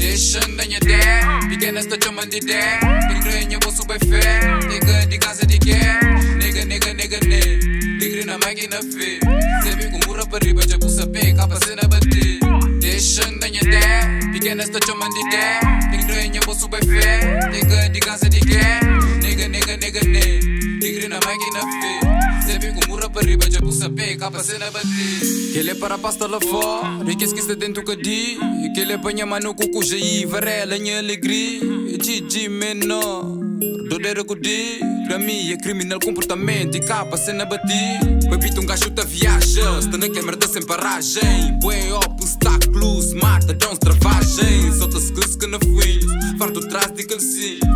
Deixando em ideia, pequenas tá chamando de ideia. Tigrinha, vou subir fé. Nigga, de casa de quê? Nigga, nigga, nigga, ne. Tigre na máquina fé. Sempre com murra para riba, já pus a pé, capa cena bater. Deixando em ideia, pequenas tá chamando de ideia. Que ele é para pasta lá fora, e que esquece dentro que di. Que ele apanha mano com cuja e varela em alegria. Gigi menor, dodeira com di. Pra mim é criminal comportamento e capa cena bati. Bebito um gajo da viaja, está na câmera sem paragem. Bué obstáculos, mata, dão travagem. Solta se que não fiz, farto atrás de calcinha.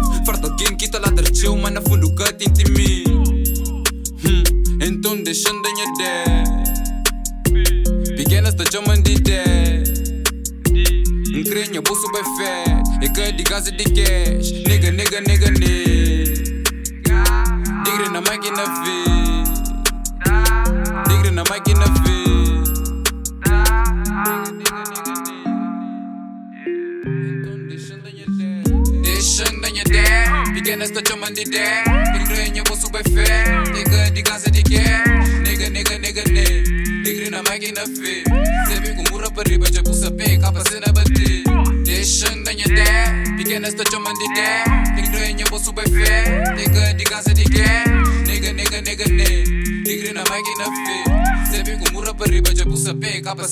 Deixando em ideia. Pequenas te chamam de ideia. Increnha, bolso bem fé. E que de casa de cash. Nigga, nigga, nigga, nigga. Tigre na máquina vê. Tigre ideia. Pequenas te chamam de ideia. Increnha, bolso bem fé. Nigga, de casa de cash. Nigga, nigga, nigga, nigga. Tigre na máquina vê. Sempre com murra para riba, já pus a pé, capa cena bater. Deixando em ideia. Pequenas te chamam de ideia. Tigrinha, vou subir fé. Nigga, de casa de quê? Nigga, nigga, nigga, nigga. Tigre na máquina vê. Sempre com murra para riba, já pus a pé, capa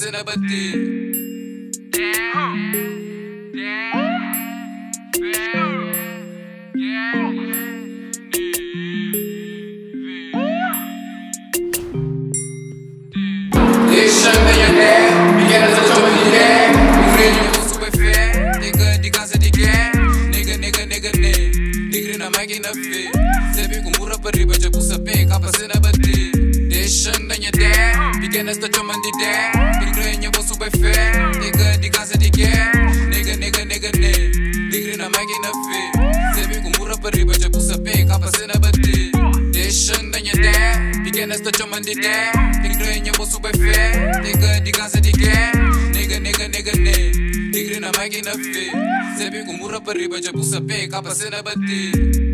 Tigre na máquina vê. Sempre com murra para riba, já pus a pé, capa cena bater. Deixando em ideia, pequenas de. Nigga, de nigga, nigga. Tigre na máquina vê. Sempre com murra para riba, já pus a pé, capa cena bater. Deixando em ideia, pequenas te chamam de. Nigga, de casa de quê? Nigga, nigga, nigga, nigga. Tigre na máquina vê. Sempre com murra para riba, já pus a pé, capa cena bater.